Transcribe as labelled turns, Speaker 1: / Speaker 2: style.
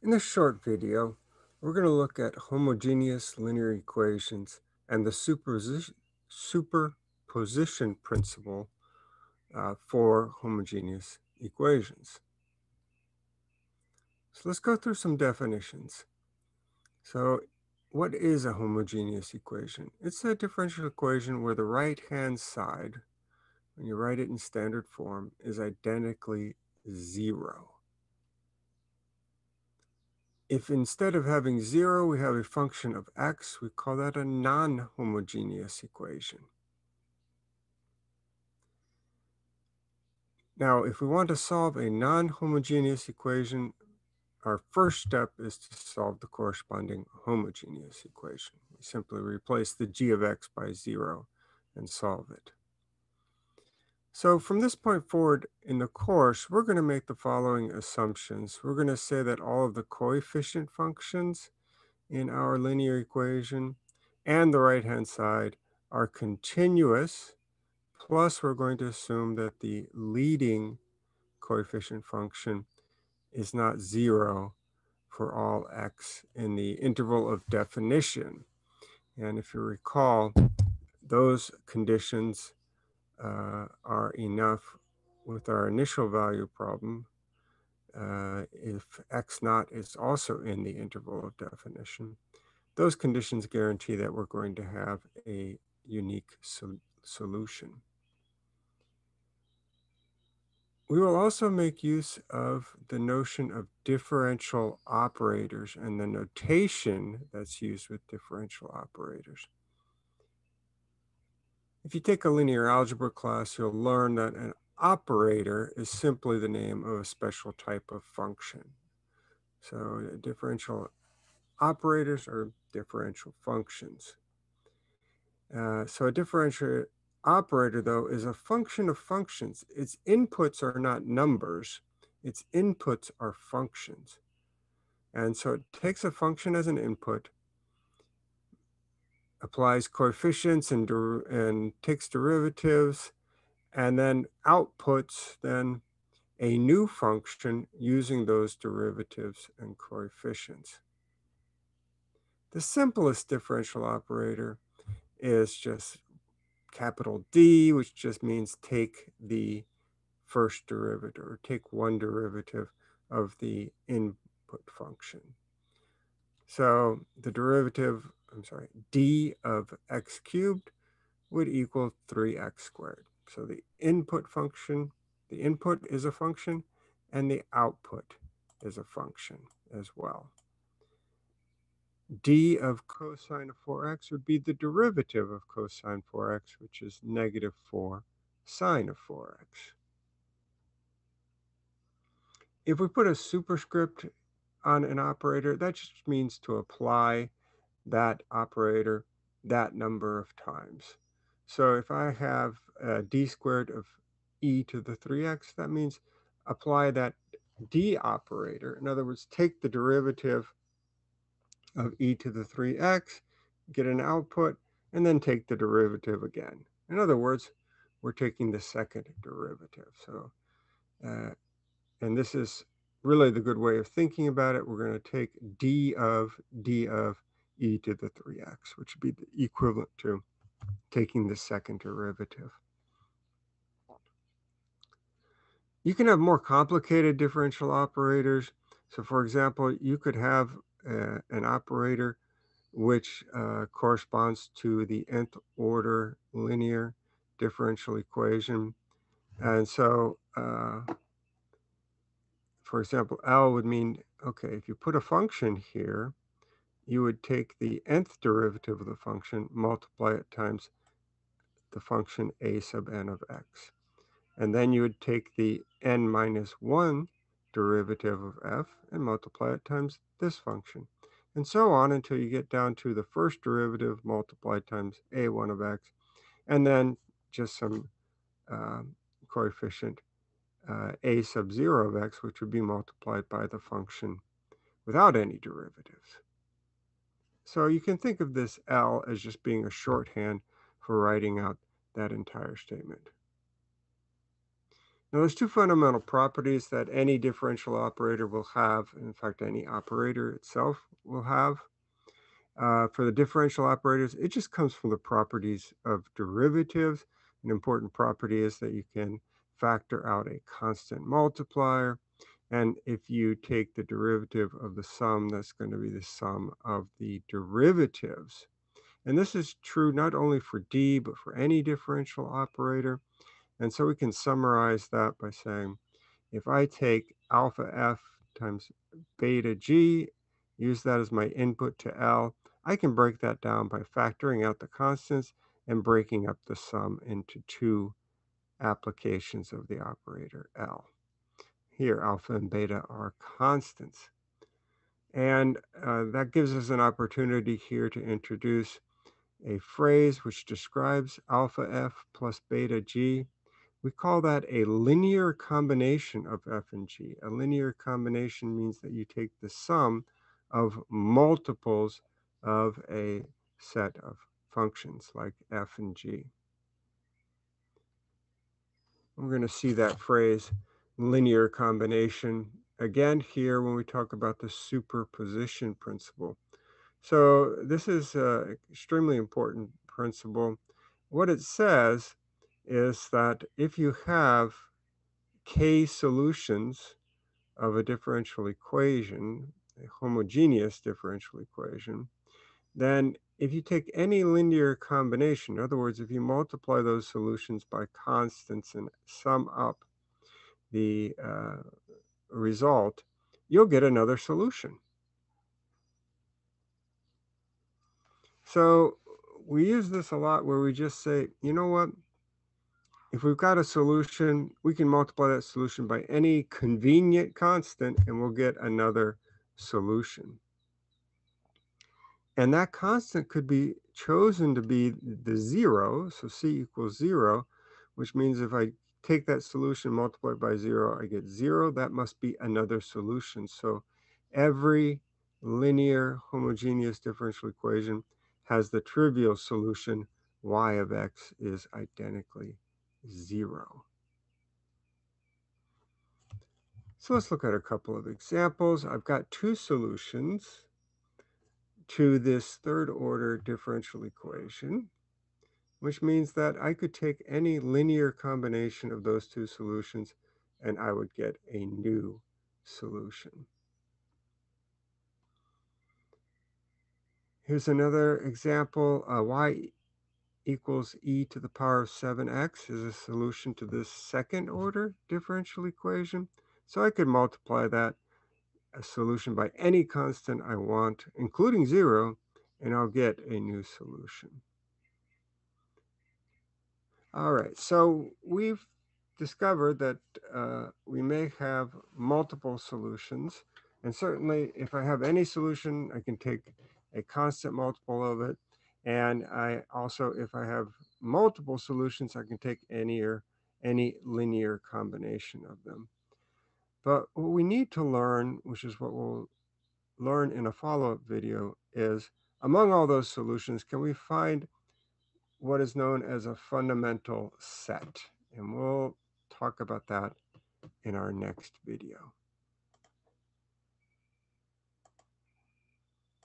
Speaker 1: In this short video, we're going to look at homogeneous linear equations and the superposition, superposition principle uh, for homogeneous equations. So let's go through some definitions. So what is a homogeneous equation? It's a differential equation where the right-hand side, when you write it in standard form, is identically zero. If instead of having zero, we have a function of x, we call that a non-homogeneous equation. Now, if we want to solve a non-homogeneous equation, our first step is to solve the corresponding homogeneous equation. We simply replace the g of x by zero and solve it. So from this point forward in the course, we're going to make the following assumptions. We're going to say that all of the coefficient functions in our linear equation and the right-hand side are continuous, plus we're going to assume that the leading coefficient function is not zero for all x in the interval of definition. And if you recall, those conditions uh, are enough with our initial value problem uh, if x naught is also in the interval of definition. Those conditions guarantee that we're going to have a unique so solution. We will also make use of the notion of differential operators and the notation that's used with differential operators. If you take a linear algebra class, you'll learn that an operator is simply the name of a special type of function. So differential operators are differential functions. Uh, so a differential operator, though, is a function of functions. Its inputs are not numbers. Its inputs are functions. And so it takes a function as an input applies coefficients and, and takes derivatives and then outputs then a new function using those derivatives and coefficients. The simplest differential operator is just capital D, which just means take the first derivative or take one derivative of the input function. So the derivative I'm sorry, d of x cubed would equal 3x squared. So the input function, the input is a function, and the output is a function as well. d of cosine of 4x would be the derivative of cosine 4x, which is negative 4 sine of 4x. If we put a superscript on an operator, that just means to apply that operator that number of times. So if I have d squared of e to the 3x, that means apply that d operator. In other words, take the derivative of e to the 3x, get an output, and then take the derivative again. In other words, we're taking the second derivative. So, uh, and this is really the good way of thinking about it. We're going to take d of d of e to the 3x, which would be the equivalent to taking the second derivative. You can have more complicated differential operators. So for example, you could have uh, an operator which uh, corresponds to the nth order linear differential equation. And so, uh, for example, L would mean, okay, if you put a function here, you would take the nth derivative of the function, multiply it times the function a sub n of x. And then you would take the n minus 1 derivative of f and multiply it times this function. And so on until you get down to the first derivative multiplied times a1 of x, and then just some uh, coefficient uh, a sub 0 of x, which would be multiplied by the function without any derivatives. So you can think of this L as just being a shorthand for writing out that entire statement. Now, there's two fundamental properties that any differential operator will have. In fact, any operator itself will have. Uh, for the differential operators, it just comes from the properties of derivatives. An important property is that you can factor out a constant multiplier. And if you take the derivative of the sum, that's going to be the sum of the derivatives. And this is true not only for D, but for any differential operator. And so we can summarize that by saying, if I take alpha f times beta g, use that as my input to L, I can break that down by factoring out the constants and breaking up the sum into two applications of the operator L. Here, alpha and beta are constants. And uh, that gives us an opportunity here to introduce a phrase which describes alpha f plus beta g we call that a linear combination of f and g. A linear combination means that you take the sum of multiples of a set of functions like f and g. We're going to see that phrase linear combination again here when we talk about the superposition principle. So this is an extremely important principle. What it says is that if you have k solutions of a differential equation, a homogeneous differential equation, then if you take any linear combination, in other words, if you multiply those solutions by constants and sum up the uh, result, you'll get another solution. So we use this a lot where we just say, you know what, if we've got a solution, we can multiply that solution by any convenient constant and we'll get another solution. And that constant could be chosen to be the zero, so c equals zero, which means if I take that solution, multiply by zero, I get zero. That must be another solution. So every linear homogeneous differential equation has the trivial solution y of x is identically zero. So let's look at a couple of examples. I've got two solutions to this third order differential equation, which means that I could take any linear combination of those two solutions and I would get a new solution. Here's another example. Uh, y equals e to the power of 7x is a solution to this second order differential equation. So I could multiply that a solution by any constant I want, including zero, and I'll get a new solution. All right, so we've discovered that uh, we may have multiple solutions. And certainly, if I have any solution, I can take a constant multiple of it and I also, if I have multiple solutions, I can take any or any linear combination of them. But what we need to learn, which is what we'll learn in a follow-up video, is among all those solutions, can we find what is known as a fundamental set? And we'll talk about that in our next video.